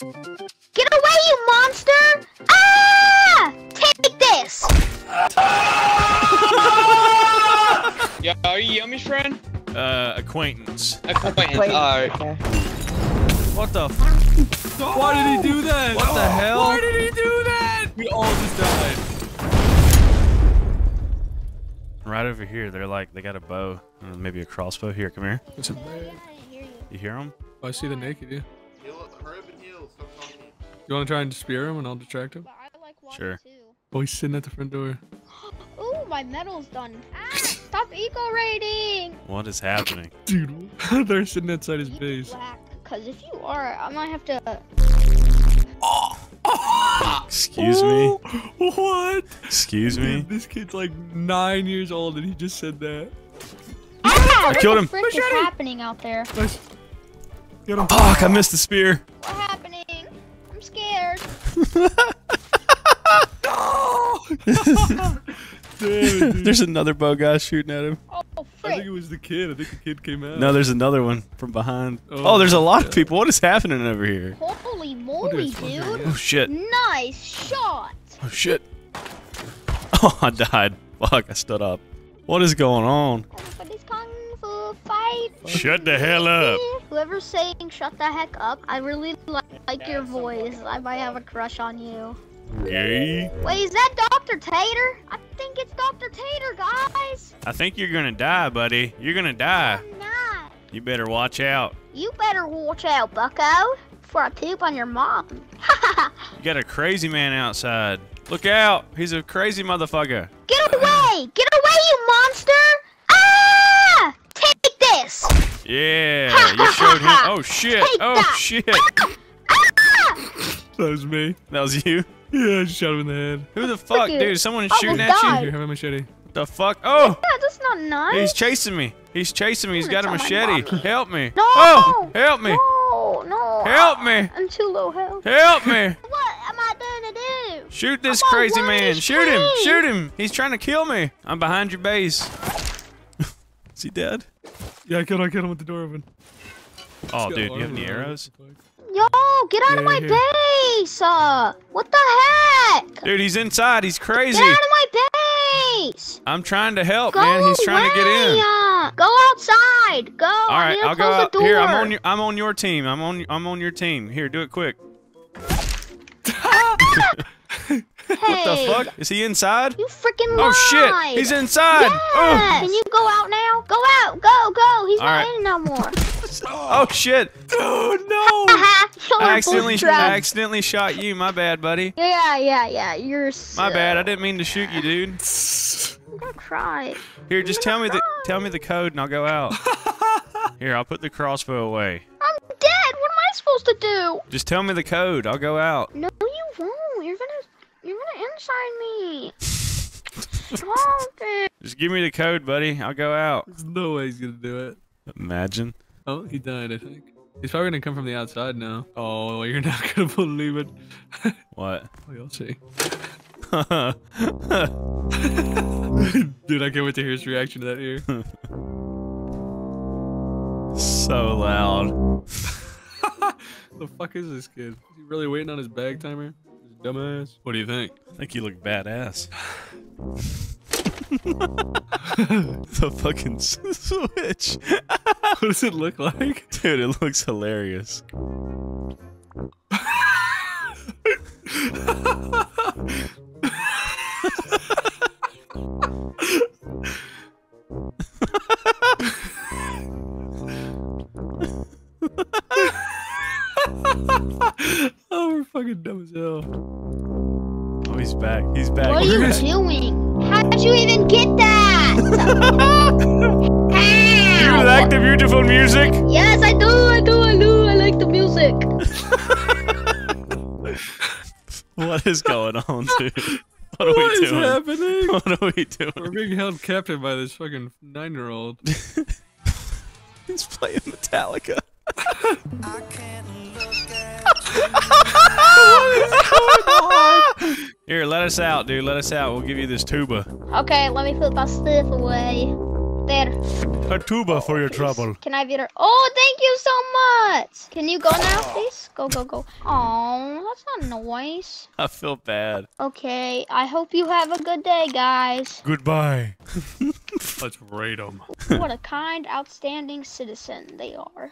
Get away, you monster! Ah! Take this! Yeah, are you Yummy's friend? Uh, acquaintance. Acquaintance. Wait, Alright. okay. What the? F Why did he do that? What the hell? Why did he do that? We all just died. right over here, they're like they got a bow, uh, maybe a crossbow. Here, come here. Listen, You hear them? I see the naked, yeah. You want to try and spear him and I'll distract him? But I like water Sure. too. Oh, he's sitting at the front door. Ooh, my medal's done. Ah, stop eco raiding! What is happening? Dude, they're sitting outside his base. Black. Cause if you are, I might have to. Excuse me. What? Excuse me. Dude, this kid's like nine years old and he just said that. Ah, what killed him. What is happening out there? Nice. Get him. Fuck! I missed the spear. What's happening? I'm scared. Damn dude. there's another bow guy shooting at him. Oh, I think it was the kid. I think the kid came out. No, there's another one from behind. Oh, Oh, there's a lot of people. What is happening over here? Holy moly, is fucking- dude. Oh shit! Nice shot. Oh shit! Oh, I died. Fuck! I stood up. What is going on? Oh, Everybody's kung fu fight. Shut the hell up! Whoever's saying shut the heck up, I really li- like your voice. I might have a crush on you. Yay! Wait, is that Dr. Tater? I think it's Dr. Tater, guys. I think you're gonna die, buddy. You're gonna die. I'm not. You better watch out. You better watch out, bucko, before I poop on your mom. You got a crazy man outside. Look out! He's a crazy motherfucker. Get away! Get away, you monster! Ah! Yeah, you showed him. Oh shit! Take Oh that. shit! Ah! That was me. That was you. Yeah, I just shot him in the head. Who the fuck, you. dude? Someone I shooting at almost you? Here, have a machete. The fuck? Oh! Yeah, that's not nice. He's chasing me. He's chasing me. He's got a gonna tell my machete. Help me. No! Oh! Help me. No, no. Help me. I'm too low health. Help me. What am I going to do? Shoot this I'm crazy man. Shoot him. Shoot him. He's trying to kill me. I'm behind your base. Is he dead? Yeah, I killed him. I killed him with the door open. Oh, He's got dude, you have any arrows? Yo, get out of my here. base! Uh, what the heck? Dude, he's inside. He's crazy. Get out of my base! I'm trying to help, Go man. He's trying to get away, in. uh, go outside. Go. All right, I need to I'll go close out. the door. Here, I'm on your I'm on your team. I'm on I'm on your team. Here, do it quick. What the fuck? Is he inside? You freaking Oh shit! He's inside. Yeah. Oh. Can you go out now? Go out. Go, go. He's All not right. in no more. Oh shit! Oh no! I accidentally I accidentally shot you. My bad, buddy. Yeah, yeah, yeah. You're. My bad. I didn't mean to shoot you, dude. I'm gonna cry. Here, just tell me the tell me the code and I'll go out. Here, I'll put the crossbow away. I'm dead. What am I supposed to do? Just tell me the code. I'll go out. No, you won't. You're gonna. You're gonna inside me. Stop it. Just give me the code, buddy. I'll go out. There's no way he's gonna do it. Imagine. Oh, he died, I think. He's probably gonna come from the outside now. Oh, you're not gonna believe it. What? Oh, you'll see. Dude, I can't wait to hear his reaction to that here. so loud. the fuck is this kid? Is he really waiting on his bag timer? This dumbass. What do you think? I think you look badass. the fucking switch. what does it look like? Dude, it looks hilarious. he's back. What are you doing? How'd you even get that? You like the beautiful music? Yes, I do. I do. I do. I like the music. What is going on, dude? What are What we is doing? happening? What are we doing? We're being held captive by this fucking nine-year-old. He's playing Metallica. Here, let us out, dude. Let us out. We'll give you this tuba. Okay, let me put my stuff away. There. A tuba for your trouble. Can I have your? Oh, thank you so much. Can you go now, oh. please? Go, go, go. Oh, that's not nice. I feel bad. Okay, I hope you have a good day, guys. Goodbye. Let's raid them. What a kind, outstanding citizen they are.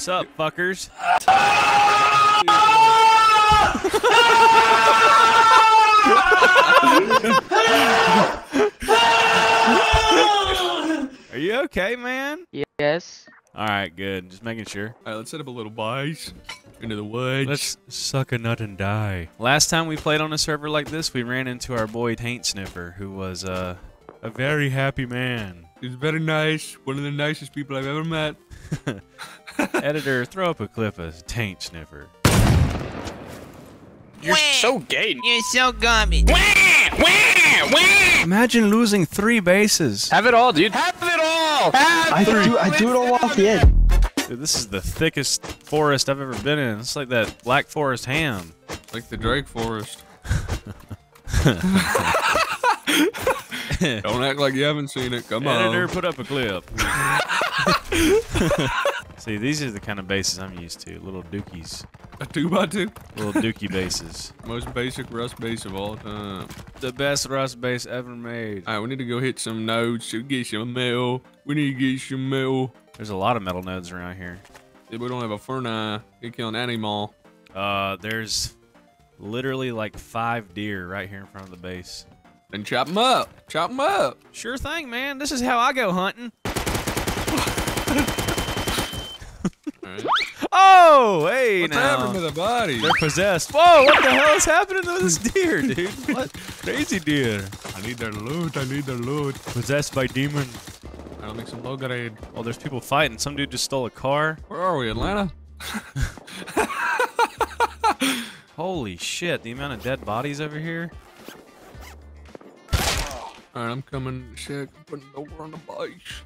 What's up, fuckers? Are you okay, man? Yes. All right, good. Just making sure. All right, let's set up a little base into the woods. Let's suck a nut and die. Last time we played on a server like this, we ran into our boy Taint Sniffer, who was uh, a very happy man. He's very nice. One of the nicest people I've ever met. Editor, throw up a clip of Taint Sniffer. You're so gay. You're so gummy. Imagine losing three bases. Have it all, dude. Have it all. Have I do I do it all off the end. Dude, this is the thickest forest I've ever been in. It's like that Black Forest ham. Like the Drake Forest. Don't act like you haven't seen it. Come Editor, on. Editor, put up a clip. See, these are the kind of bases I'm used to. Little dookies. A two by two. Little dookie bases. Most basic Rust base of all time. The best Rust base ever made. All right, we need to go hit some nodes to get some metal. We need to get some metal. There's a lot of metal nodes around here. If we don't have a furnace, you kill an animal. Uh, there's literally like five deer right here in front of the base. Then chop them up. Chop them up. Sure thing, man. This is how I go hunting. Right. Oh, hey What's now. happening to the body? They're possessed. Whoa, what the hell is happening to this deer, dude? What? Crazy deer. I need their loot. I need their loot. Possessed by demons. I'll make some low grade. Oh, there's people fighting. Some dude just stole a car. Where are we, Atlanta? Holy shit, the amount of dead bodies over here. All right, I'm coming. Shit, I'm putting over on the base.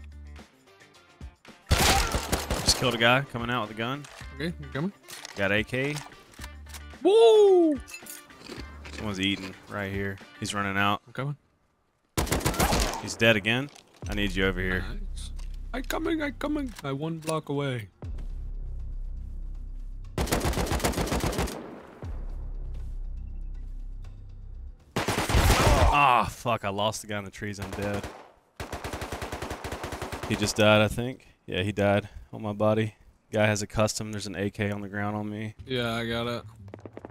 Killed a guy coming out with a gun. Okay, you coming? Got AK. Woo! Someone's eating right here. He's running out. I'm coming. He's dead again. I need you over here. Nice. I coming. I coming. I one block away. Ah, fuck, I lost the guy in the trees. I'm dead. He just died, I think. Yeah, he died on my body. Guy has a custom. There's an AK on the ground on me. Yeah, I got it.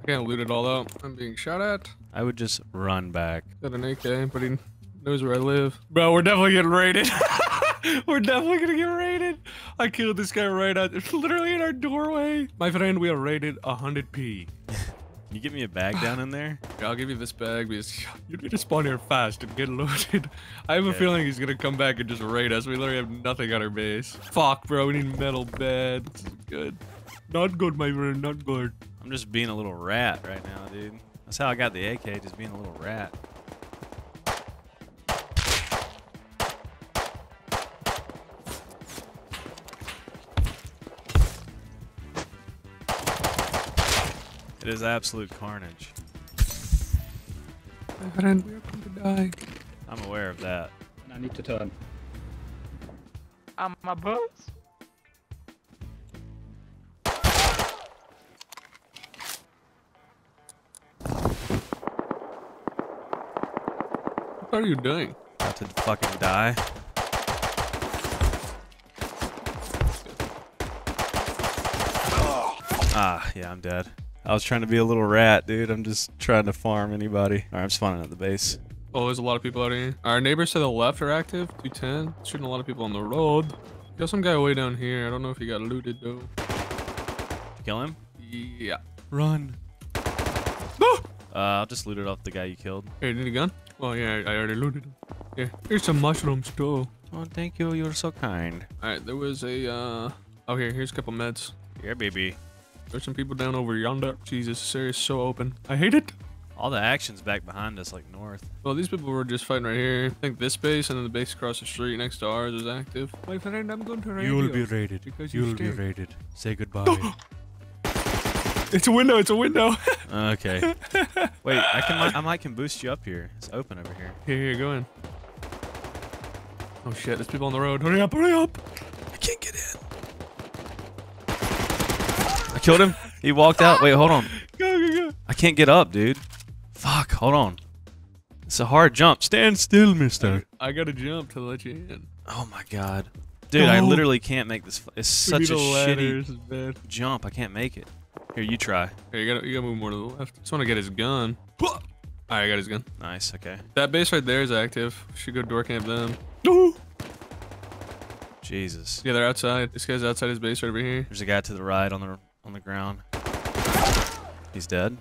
I can't loot it all out. I'm being shot at. I would just run back. Got an AK, but he knows where I live. Bro, we're definitely getting raided. we're definitely gonna get raided. I killed this guy right out, literally in our doorway. My friend, we are raided 100p. Can you get me a bag down in there? Yeah, I'll give you this bag because you need to spawn here fast and get loaded. I have a feeling he's gonna come back and just raid us. We literally have nothing on our base. Fuck, bro, we need metal bed. This is good. Not good, my friend, not good. I'm just being a little rat right now, dude. That's how I got the AK, just being a little rat. It is absolute carnage. My friend, we are going to die. I'm aware of that. I need to turn. I'm a boss. What are you doing? About to fucking die. Ah, yeah, I'm dead. I was trying to be a little rat, dude. I'm just trying to farm anybody. Alright, I'm spawning at the base. Oh, there's a lot of people out here. Our neighbors to the left are active. 210. Shooting a lot of people on the road. Got some guy way down here. I don't know if he got looted though. Kill him? Yeah. Run. Ah! Uh, I'll just loot it off the guy you killed. Hey, need a gun? Oh, yeah, I I already looted him. Yeah. Here's some mushrooms too. Oh, thank you. You're so kind. Alright, there was a, uh... Oh, here. Here's a couple meds. Yeah, baby. There's some people down over yonder. Jesus, this area's so open. I hate it. All the action's back behind us, like north. Well, these people were just fighting right here. I think this base and then the base across the street next to ours is active. My friend, I'm going to raid You'll be raided. Because you You'll be raided. Say goodbye. It's a window. It's a window. Okay. Wait, I can I might can boost you up here. It's open over here. Here, here, go in. Oh shit, there's people on the road. Hurry up, hurry up! I can't get in. I killed him. He walked out. Wait, hold on. Go, go, go! I can't get up, dude. Fuck, hold on. It's a hard jump. Stand still, mister. I gotta jump to let you in. Oh my god. Dude, I literally can't make this. It's such a ladder, shitty This is bad. jump. I can't make it. Here, you try. Here, you gotta, you gotta move more to the left. Just wanna get his gun. Alright, I got his gun. Nice, okay. That base right there is active. Should go door camp them. Jesus. Yeah, they're outside. This guy's outside his base right over here. There's a guy to the right on the on the ground. He's dead.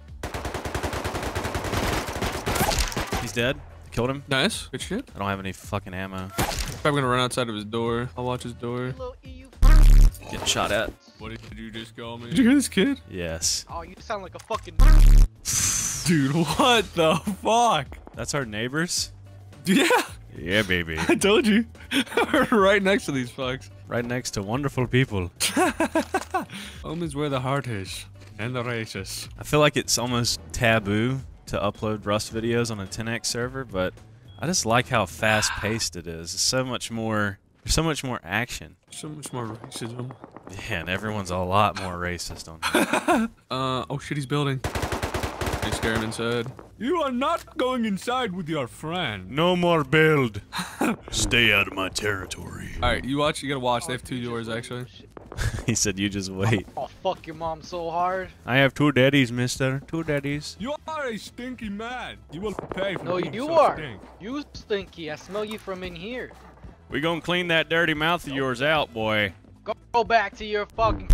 He's dead. I killed him. Nice. Good shit. I don't have any fucking ammo. Probably gonna run outside of his door. I'll watch his door. Getting shot at. What did you just call me? Did you hear this kid? Yes. Oh, you sound like a fucking. Dude, what the fuck? That's our neighbors. Yeah, Yeah, baby. I told you. Right next to these fucks. Right next to wonderful people. Home is where the heart is. And the races. I feel like it's almost taboo to upload Rust videos on a 10x server, but I just like how fast paced it is. It's so much more. There's so much more action. So much more racism. Yeah, and everyone's a lot more racist on. Uh, oh shit, he's building. They scare him inside. You are not going inside with your friend. No more build. Stay out of my territory. Alright, you watch, you gotta watch. They have two doors actually. He said, "You just wait." Oh, fuck your mom so hard. I have two daddies, Mister. Two daddies. You are a stinky man. You will pay for No, being you so are. stink. You stinky. I smell you from in here. We gonna clean that dirty mouth of yours out, boy. Go, go back to your fucking.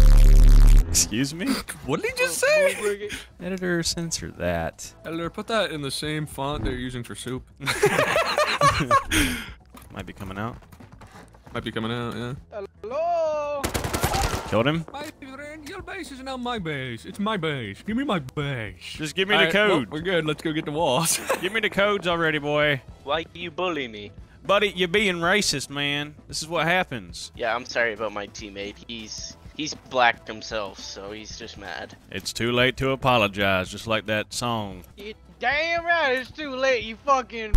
Excuse me. What did he just say? say? Editor, censor that. Editor, put that in the same font they're using for soup. Might be coming out. Might be coming out, yeah. Hello. Killed him. My friend, your base is now my base. It's my base. Give me my base. Just give me the Alright, well, code. we're good. Let's go get the walls. give me the codes already, boy. Why you bully me? Buddy, you're being racist, man. This is what happens. Yeah, I'm sorry about my teammate. He's he's black himself, so he's just mad. It's too late to apologize, just like that song. You damn right. It's too late. You fucking.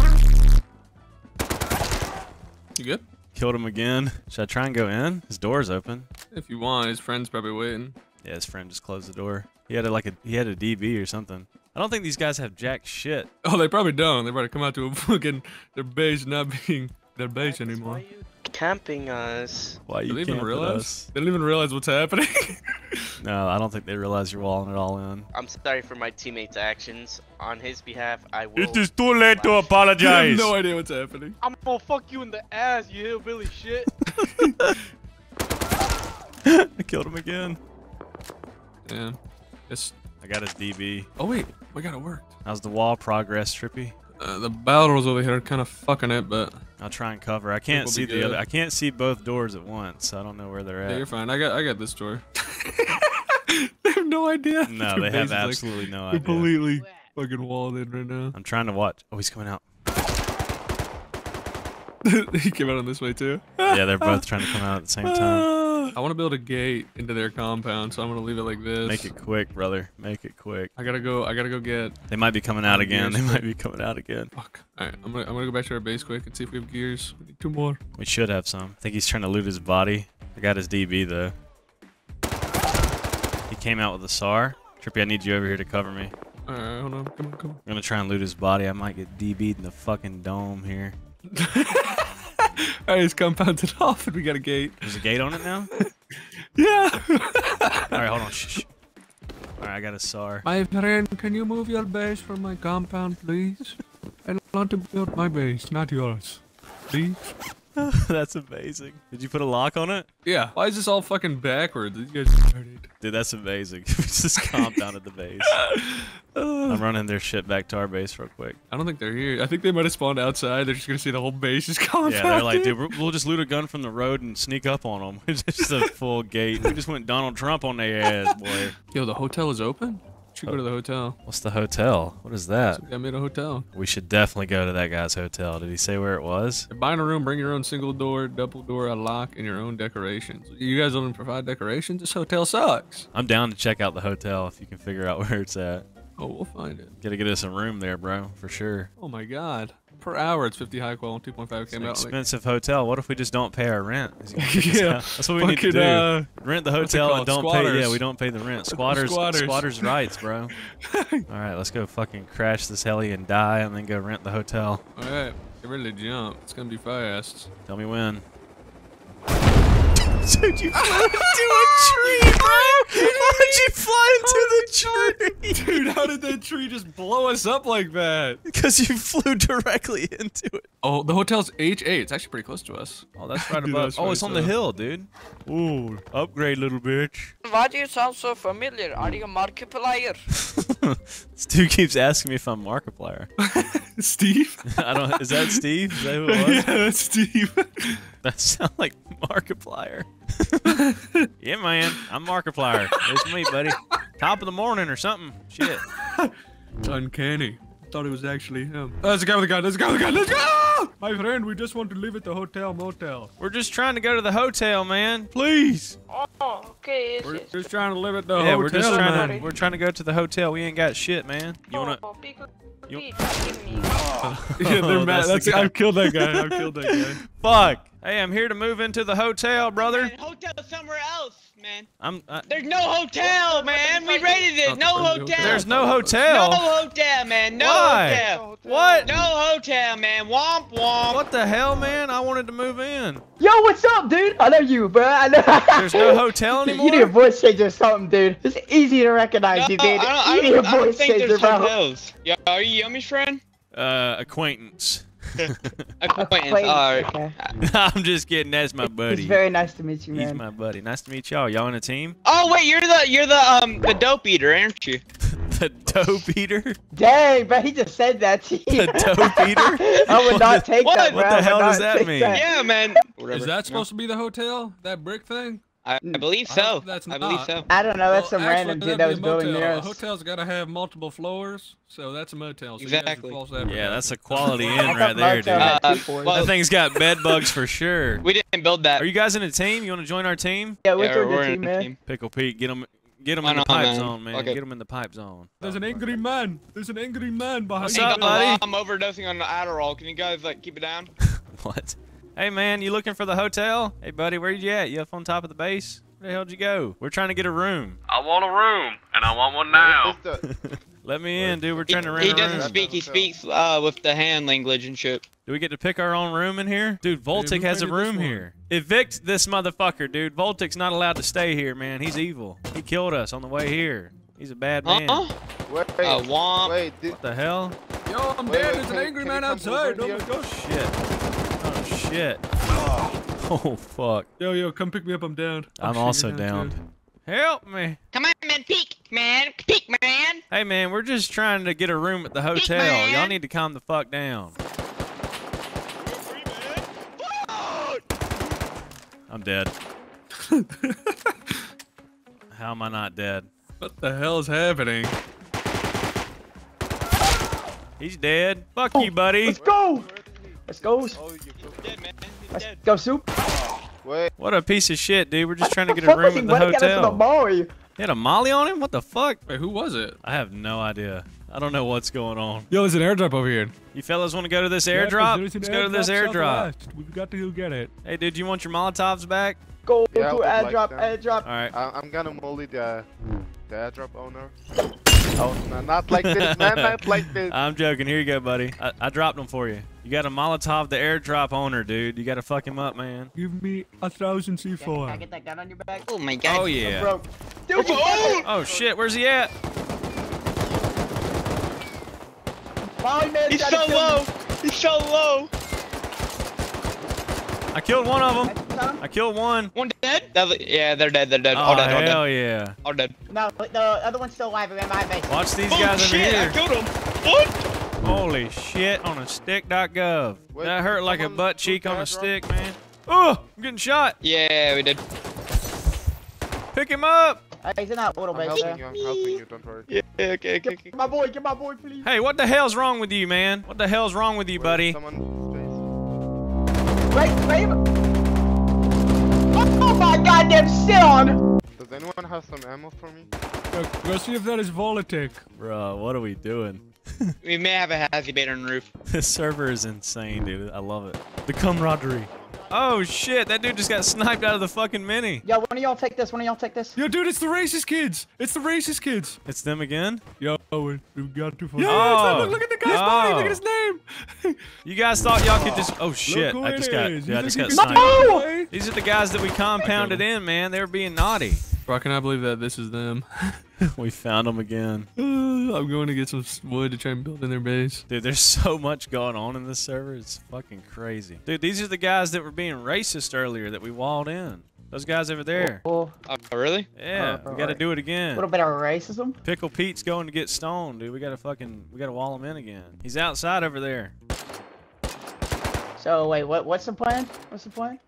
you good? Killed him again. Should I try and go in? His door's open. If you want, his friend's probably waiting. Yeah, his friend just closed the door. He had a, like a he had a DB or something. I don't think these guys have jack shit. Oh, they probably don't. They better come out to a fucking their base not being their base Why anymore. you camping us? Why Do you they even camping realize? us? They don't even realize what's happening. No, I don't think they realize you're walling it all in. I'm sorry for my teammate's actions. On his behalf, I will. It is too late to I have apologize. no idea what's happening. I'm gonna fuck you in the ass, you hillbilly shit. I killed him again. Yeah. It's. I got his DB. Oh wait, we got it worked. How's the wall progress, Trippy? Uh, the battles over here are kind of fucking it, but I'll try and cover. I can't see the other. I can't see both doors at once. I don't know where they're at. yeah, you're fine. I got I got this door. they have no idea. No, Their they have base is, like, absolutely no idea. completely fucking walled in right now. I'm trying to watch. Oh, he's coming out. he came out on this way too. Yeah, they're both trying to come out at the same time. I want to build a gate into their compound, so I'm gonna leave it like this. Make it quick, brother. Make it quick. I gotta go. I gotta go get. They might be coming out again. They might be coming out again. Fuck. All right, I'm gonna I'm gonna go back to our base quick and see if we have gears. We need two more. We should have some. I think he's trying to loot his body. I got his DB though. He came out with a SAR. Trippy, I need you over here to cover me. All right, hold on. Come on, come on. I'm gonna try and loot his body. I might get DB'd in the fucking dome here. All right, it's compounded off, and we got a gate. There's a gate on it now? Yeah. Alright, hold on. Shh. shh. Alright, I got a SAR. my friend, can you move your base from my compound, please? I want to build my base, not yours. Please. that's amazing. Did you put a lock on it? Yeah. Why is this all fucking backwards? You guys started. Dude, that's amazing. we just at the base. I'm running their shit back to our base real quick. I don't think they're here. I think they might have spawned outside. They're just gonna see the whole base is compounded. Yeah, they're like, dude, we'll just loot a gun from the road and sneak up on them. It's just a full gate. We just went Donald Trump on their ass, boy. Yo, the hotel is open. Should go to the hotel. What's the hotel? What is that? I made a hotel. We should definitely go to that guy's hotel. Did he say where it was? You're buying a room, bring your own single door, double door, a lock, and your own decorations. You guys don't even provide decorations. This hotel sucks. I'm down to check out the hotel if you can figure out where it's at. Oh, we'll find it. Gotta get us a room there, bro, for sure. Oh my god. Per hour, it's 50 high qual and 2.5 It's came out. Like, expensive hotel. What if we just don't pay our rent? Is he gonna kick us Yeah. That's what we need to do. uh, Rent the hotel and don't pay. Yeah, we don't pay the rent. Squatters, Squatters. squatters' rights, bro. All right, let's go fucking crash this heli and die, and then go rent the hotel. Alright, get ready to jump. It's gonna be fast. Tell me when. Dude, you flew into a tree, bro! Why'd you fly into the tree? Dude, how did that tree just blow us up like that? Because you flew directly into it. Oh, the hotel's H8. It's actually pretty close to us. Oh, that's right Dude, above. that's oh, right it's on the hill, dude. Ooh, upgrade, little bitch. Why do you sound so familiar? Are you a Markiplier? dude keeps asking me if I'm Markiplier. Steve? I don't. Is that Steve? Is that who it was? yeah, that's Steve. That sounds like Markiplier. yeah, man. I'm Markiplier. It's me, buddy. Top of the morning or something. Shit. Uncanny. Thought it was actually him. Oh, there's a guy with a gun. There's a guy with a gun. Let's go! My friend, we just want to live at the hotel motel. We're just trying to go to the hotel, man. Please. Oh, okay, is We're it? just trying to live at the yeah, hotel. we're just trying man. to. We're trying to go to the hotel. We ain't got shit, man. Oh, you wanna? Oh, you- big, give me. Oh. yeah, they're Oh, mad. that's the That's, guy. I've killed that guy. I've killed that guy. Fuck. Hey, I'm here to move into the hotel, brother. Man, hotel somewhere else, man. I'm. Uh, There's no hotel, man. We rated it. No hotel. there's no hotel. No hotel. hotel, man. No Why? hotel. What? No hotel, man. Womp womp. What the hell, man? I wanted to move in. Yo, what's up, dude? I know you, bro. I know. There's no hotel anymore. You need a voice change or something, dude. It's easy to recognize No, you, dude. I don't, I you need don't, a I don't voice think changer, there's bro. hotels. Yeah, are you Yummy's friend? Uh, acquaintance. Acquaintance. Wait, Alright. okay. I'm just kidding. That's my buddy. It's very nice to meet you, man. He's my buddy. Nice to meet y'all. Y'all in a team? Oh wait, you're the you're the um the dope eater, aren't you? the dope eater? Dang, but he just said that to you. The dope eater? I would not take what? that, What bro. the hell does that take mean? Yeah, man. Is that supposed to be the hotel? That brick thing? I, I believe so. hope that's I believe so. I don't know. That's Well, some actually, random dude that'd that be was a building motel. near A hotel's got to have multiple floors, so that's a motel. So you guys are Exactly. false Yeah, that's a quality inn right there, dude. motel Uh, well- That thing's got bed bugs for sure. We didn't build that. Are you guys in a team? You want to join our team? yeah, we're yeah, we're the in team, a man. team. Pickle Pete, get them, get them Why in the pipe man? zone, man. Okay. Get them in the pipe zone. There's an angry man. There's an angry man behind What's you. up, buddy? I'm overdosing on the Adderall. Can you guys like keep it down? What? Hey, man, you looking for the hotel? Hey, buddy, where you at? You up on top of the base? Where the hell'd you go? We're trying to get a room. I want a room, and I want one now. Let me in, dude. We're He, trying to rent he a doesn't room. speak. He speaks uh with the hand language and shit. Do we get to pick our own room in here? Dude, Voltic who has a room here. Evict this motherfucker, dude. Voltic's not allowed to stay here, man. He's evil. He killed us on the way here. He's a bad man. Uh-uh. Wait, Uh, womp. wait, did, What the hell? Yo, I'm Wait, dead. wait, There's an angry man outside. over Oh my here? gosh. Shit. Oh, shit. Oh, fuck. Yo, yo, come pick me up. I'm down. Oh, I'm shit, you're also too. down. Help me. Come on, man. Peek, man. Peek, man. Hey, man, we're just trying to get a room at the hotel. Y'all need to calm the fuck down. I'm dead. How am I not dead? What the hell is happening? He's dead. Fuck you, oh, buddy. Let's go. Let's go. Oh, Let's go, soup. wait. What a piece of shit, dude. We're just trying to get a What the room fuck at the he running at us with a hotel. ball? He had a molly on him? What the fuck? Wait, who was it? I have no idea. I don't know what's going on. Yo, there's an airdrop over here. You fellas want to go to this Yeah, airdrop? there's Let's go to this airdrop. southwest. We've got to go get it. Hey, dude, you want your Molotovs back? Go Yeah, to would like airdrop, airdrop. All right. I, I'm gonna molly the, the airdrop owner. Oh, no, not like this, man. Not like this. I'm joking. Here you go, buddy. I, I dropped them for you. You got a Molotov, the airdrop owner, dude. You got to fuck him up, man. Give me a thousand C4. I get that gun on your back? Oh my oh, god. Oh, yeah. Bro. Dude, you oh! fucking Oh, shit. Where's he at? Molly man He's so low. me. He's so low. I killed one of them. I killed one. One dead? The other- yeah, they're dead. They're dead. Oh, all dead. All dead. hell yeah. All dead. No, the other one's still alive. We're in my base. Watch these Oh guys over shit! I here. killed him. What? Holy shit on a stick.gov. Wait, That hurt like a butt cheek on a airdrop? stick, man. Oh, I'm getting shot. Yeah, we did. Pick him up. Uh, he's in that little base helping there. you. I'm helping you. Don't worry. Yeah. Okay. Okay. okay. Get my boy, get my boy, please. Hey, what the hell's wrong with you, man? What the hell's wrong with you, Wait, buddy? Someone Wait, wait. My goddamn shit on. Does anyone have some ammo for me? Go, go see if that is Volatic. Bro, what are we doing? We may have a hazy bait on the roof. This server is insane, dude. I love it. The camaraderie. Oh shit, that dude just got sniped out of the fucking mini. Yo, one of y'all take this. One of y'all take this. Yo, dude, it's the racist kids. It's the racist kids. It's them again? Yo, we, we got to find. Oh. Yeah, look, look at the guy's body. Look Oh. at his name. You guys thought y'all could just Oh shit, I just got yeah, I just got you sniped. steal away? These are the guys that we compounded in, man. They were being naughty. Bro, can I believe that this is them? we found them again. Uh, I'm going to get some wood to try and build in their base. Dude, there's so much going on in this server. It's fucking crazy. Dude, these are the guys that were being racist earlier that we walled in. Those guys over there. Oh, Oh, really? Yeah, we got to alright. do it again. a little bit of racism. Pickle Pete's going to get stoned, dude. We got to fucking, we got to wall him in again. He's outside over there. So wait, what? What's the plan? What's the plan?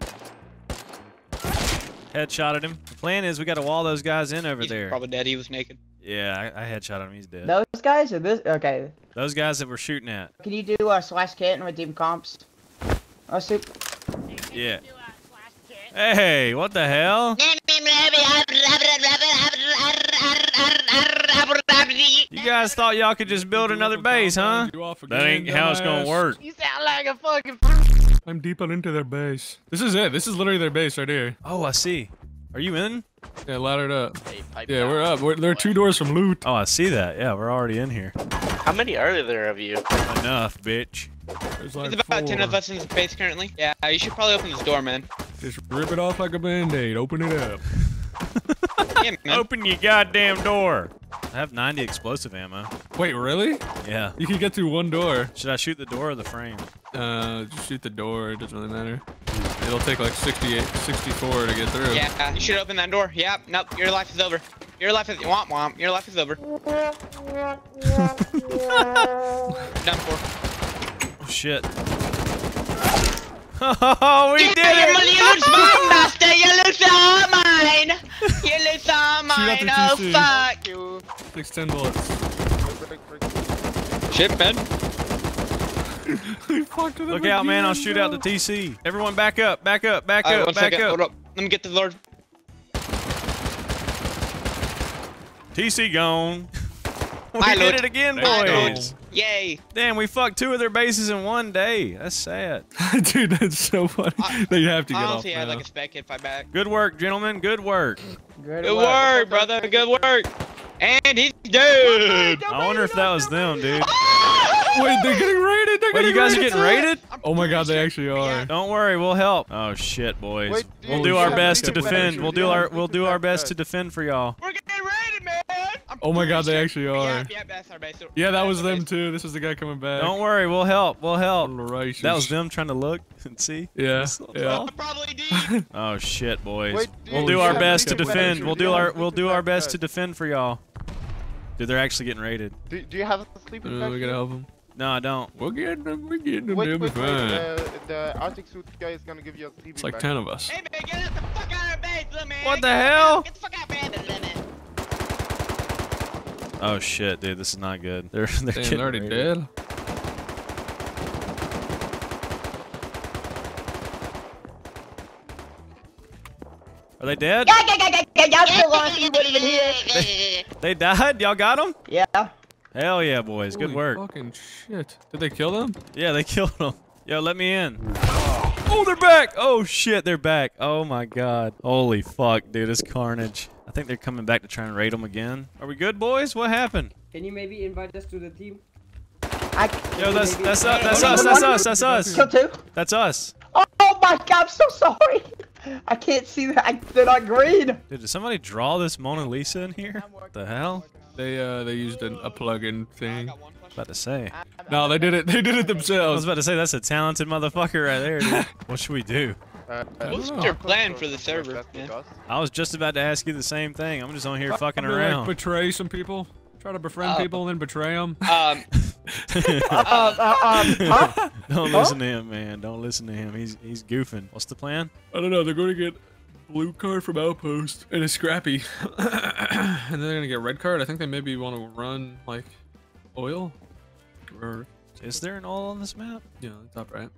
Headshotted him. The plan is we got to wall those guys in over He's there. probably dead. He was naked. Yeah, I, I headshot him. He's dead. Those guys or this? Okay. Those guys that we're shooting at. Can you do uh, slash kit and redeem comps? Oh, soup. Yeah. Hey, what the hell? You guys thought y'all could just build another base, huh? You That ain't how it's gonna work. You sound like a fucking. I'm deeper into their base. This is it. This is literally their base right here. Oh, I see. Are you in? Yeah, laddered up. Hey, Yeah, down. we're up. We're, they're two doors from loot. Oh, I see that. Yeah, we're already in here. How many are there of you? Enough, bitch. There's like There's about 10 of us in the base currently. Yeah, you should probably open this door, man. Just rip it off like a band-aid. Open it up. Yeah. Open your goddamn door. I have 90 explosive ammo. Wait, really? Yeah. You can get through one door. Should I shoot the door or the frame? Uh, just shoot the door. It doesn't really matter. It'll take like 68, 64 to get through. Yeah, you should open that door. Yeah, nope, your life is over. Your life is womp womp. Your life is over. Done for. Oh, shit. Oh, we did it! You lose mine, master. You lose all mine. You lose all mine. the Oh TC. fuck you. Six, ten bullets. Shit, man. We fucked with them Look out, man. I'll shoot out the. TC. Everyone back up, back up, back Alright, up, one back second. up. Hold up. Let me get the Lord. TC gone. we My did lord. it again, boys. Yay. Damn, we fucked two of their bases in one day. That's sad. Dude, that's so funny. I- they have to get off Honestly, I had now. like a spec hit fight back. Good work, gentlemen. Good work. Good, Good work, brother. Good work. And he's dead. I wonder if that was them, dude. Ah! Wait, they're getting raided. They're Wait, getting you guys are getting raided? Oh my god, they actually are. Don't worry, we'll help. Oh shit, boys. Wait, we'll do our best to to defend. We'll do our we'll do our best to defend for y'all. We're getting raided, man. Oh my god, they actually are. Yeah, yeah, that's our base. Yeah, that was them too. This is the guy coming back. Don't worry, we'll help. We'll help. Righteous. That was them trying to look and see. Yeah, yeah. I'm probably deep. Oh shit, boys. Wait, we'll do our best to to defend. We'll do our we'll do our best to defend for y'all. Dude, they're actually getting raided. Do, do you have a sleeping Uh, bag? we gotta help him. No, I don't. We're getting them. We're getting them. Wait, They'll wait, be wait. fine. The, the Arctic suit guy is gonna give you a sleeping It's like bag. ten of us. hey, man, get us the fuck out of base, little man. What the Get hell? Get the fuck out, man. Little man. Oh shit, dude, this is not good. They're they're Damn, getting they're already raided. dead. Are they dead? Yeah, yeah, yeah, yeah, yeah, y'all still on. You wouldn't even hear. They died? Y'all got them? Yeah. Hell yeah, boys. Good work. Fucking shit. Did they kill them? Yeah, they killed them. Yo, let me in. Oh, they're back. Oh shit, they're back. Oh my god. Holy fuck, dude, it's carnage. I think they're coming back to try and raid them again. Are we good, boys? What happened? Can you maybe invite us to the team? I Yo, that's that's us. That's us. That's us. That's us. kill two. That's us. Oh my god, I'm so sorry. I can't see that. I, they're not green. Dude, did somebody draw this Mona Lisa in here? What the hell? They uh they used a, a plug-in thing. About to say. No, they did it. They did it themselves. I was about to say that's a talented motherfucker right there, dude. what should we do? Uh, uh, What's uh, your plan for the server, best man? because- I was just about to ask you the same thing. I'm just on here fucking Probably, like, around. betray some people. Try to befriend Oh. people and then betray them. Um, Uh, uh, um, huh? Don't listen to him, man. Don't listen to him. He's he's goofing. What's the plan? I don't know. They're going to get blue card from Outpost and a scrappy, and then they're gonna get red card. I think they maybe want to run like oil. Or Is there an all on this map? yeah, top right.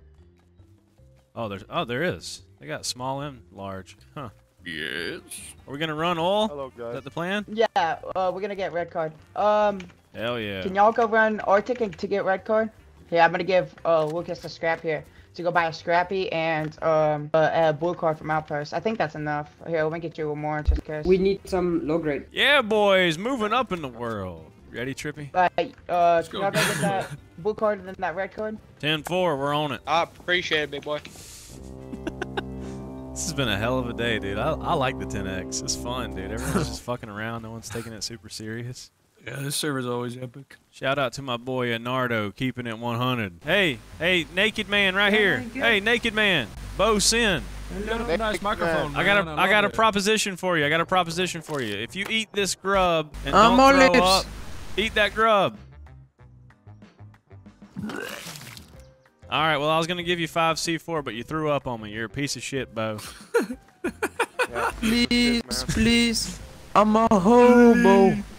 Oh, there's oh there is. They got small and large. Huh. Yes. Are we gonna run all? Hello, guys. Is that the plan? Yeah, uh, we're gonna get red card. Um, Hell yeah. can y'all go run Arctic and to get red card? Yeah, I'm gonna give uh Lucas a scrap here to go buy a scrappy and um a, a blue card from Outpost. I think that's enough. Here, let me get you one more just in case. We need some low grade. Yeah, boys, moving up in the world. Ready, Trippy? Like, uh, go, can y'all go guys. get that blue card and then that red card? 10-4, we're on it. I appreciate it, big boy. This has been a hell of a day, dude. I, I like the 10X. It's fun, dude. Everyone's just fucking around. No one's taking it super serious. Yeah, this server's always epic. Shout out to my boy Nardo, keeping it 100. Hey, hey, naked man right here. Hey, naked man. Bo Sin. You got a Nick nice Man. I got man. a I got a it. proposition for you. I got a proposition for you. If you eat this grub and I'm don't on throw lips. up, eat that grub. All right. Well, I was gonna give you five C4, but you threw up on me. You're a piece of shit, Bo. Yeah. Please, man. please. I'm a hobo.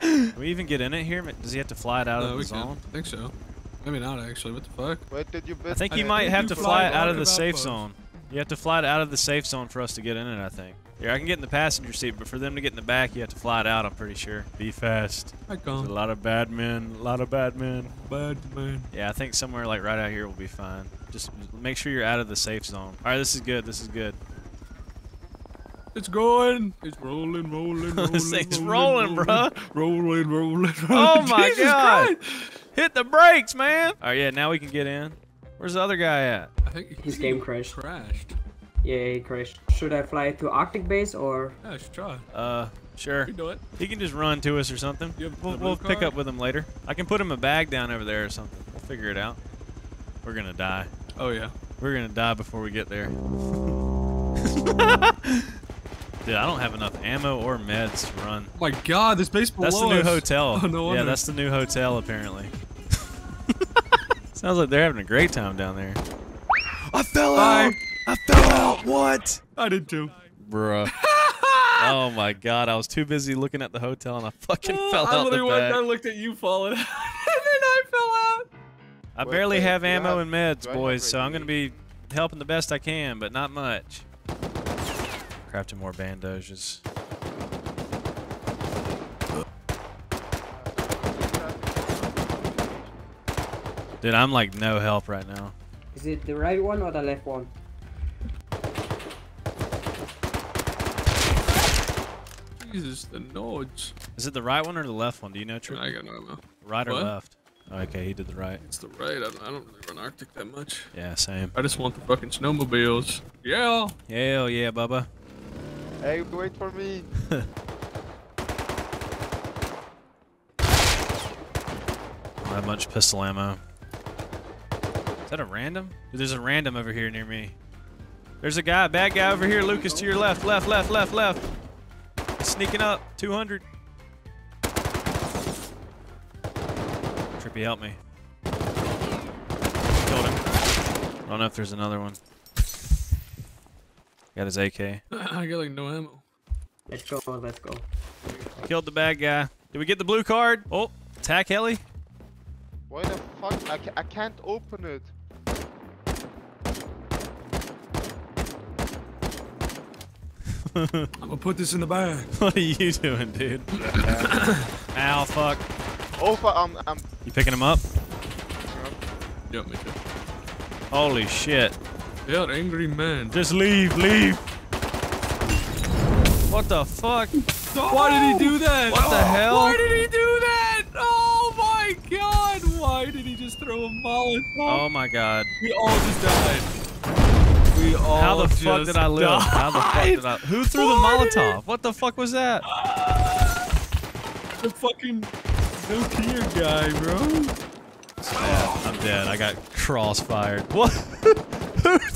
Can we even get in it here? Does he have to fly it out No, of the we can. zone? I think so. Maybe not actually. What the fuck? Where did you I think I you think might have you to fly fly it out out of of the safe outpost. zone. You have to fly it out of the safe zone for us to get in it, I think. Yeah, I can get in the passenger seat, but for them to get in the back, you have to fly it out, I'm pretty sure. Be fast. I There's a can't. lot of bad men, a lot of bad men. Bad man. Yeah, I think somewhere like right out here will be fine. Just make sure you're out of the safe zone. All right, this is good. This is good. It's going. It's rolling, rolling, rolling. it's thing's rolling, bruh. Rolling, rolling, rolling. Oh my Jesus God. Christ. Hit the brakes, man. All right, yeah, now we can get in. Where's the other guy at? I think His game crashed. crashed. Yeah, he crashed. Should I fly to Arctic base or? Yeah, I should try. Uh, sure. You do it. He can just run to us or something. We'll, we'll pick up with him later. I can put him a bag down over there or something. We'll figure it out. We're gonna die. Oh yeah. We're gonna die before we get there. Dude, I don't have enough ammo or meds to run. Oh my God, this base below That's the new us. hotel. Oh, no yeah, that's the new hotel apparently. Sounds like they're having a great time down there. I fell out. I fell out. What? I did too. Bruh. oh my god, I was too busy looking at the hotel and I fucking fell I out the literally went back. I looked at you falling out, and then I fell out. I Wait, barely wait, have do I ammo have- and meds, do I have boys, so I'm gonna be helping the best I can, but not much. Crafting more bandages. Dude, I'm like no help right now. Is it the right one or the left one? Jesus, the nodes. Is it the right one or the left one? Do you know, Trip? I got no ammo. Right or left? Oh, okay, he did the right. It's the right. I don't, I don't really run Arctic that much. Yeah, same. I just want the fucking snowmobiles. Yeah. Hell yeah, Bubba. Hey, wait for me. Don't much pistol ammo. Is that a random? There's a random over here near me. There's a guy, bad guy over here, Lucas, to your left, left, left, left, left. Sneaking up, 200. Trippy, help me. Killed him. I don't know if there's another one. Got his AK. I got like no ammo. Let's go, let's go. Killed the bad guy. Did we get the blue card? Oh, attack heli? Why the fuck? I, ca I can't open it. I'm gonna put this in the bag. what are you doing, dude? Ow, fuck. Oh, fuck, I'm, I'm. You picking him up? Yep, me too. Holy shit. Yeah, angry man. Just leave, leave. What the fuck? Why did he do that? What the hell? Why did he do that? Oh my god! Why did he just throw a Molotov? Oh my god. We all just died. We all How the fuck did I live? How the fuck did I? Who threw the Why did Molotov? What the fuck was that? The fucking no tier guy, bro. Yeah, I'm dead. I got crossfired. What?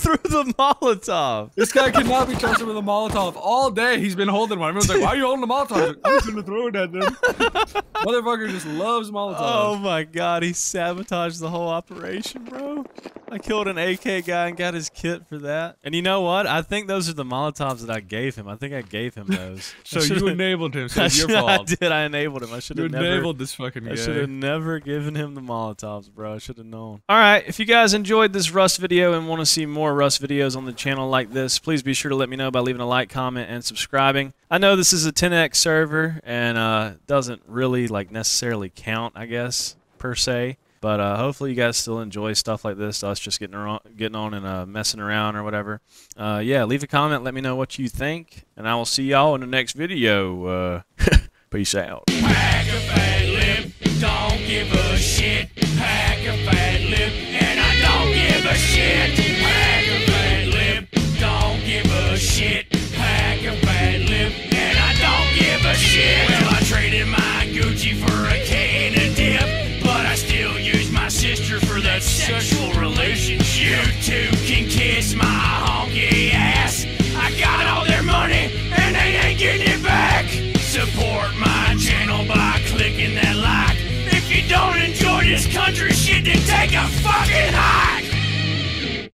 Who threw the Molotov? This guy cannot be trusted with a Molotov. All day he's been holding one. Everyone's like, why are you holding a Molotov? Like, I'm just gonna throw it at them. Motherfucker just loves Molotovs. Oh my god, he sabotaged the whole operation, bro. I killed an AK guy and got his kit for that. And you know what? I think those are the Molotovs that I gave him. I think I gave him those. So you enabled him. So it's your should- I did. I enabled him. I should have never. enabled this fucking I should have never given him the Molotovs, bro. I should have known. All right. If you guys enjoyed this Rust video and want to see more Rust videos on the channel like this, please be sure to let me know by leaving a like, comment, and subscribing. I know this is a 10x server and uh, doesn't really like necessarily count, I guess, per se. But uh, hopefully you guys still enjoy stuff like this, us just getting around, getting on and uh, messing around or whatever. Uh, yeah, leave a comment, let me know what you think, and I will see y'all in the next video. Uh, peace out. Don't give a shit. Pack a fat lip, and I don't give a shit. Shit. Well, I traded my Gucci for a and a dip, but I still use my sister for that sexual relationship. You two can kiss my honky ass. I got all their money, and they ain't getting it back. Support my channel by clicking that like. If you don't enjoy this country shit, then take a fucking hike.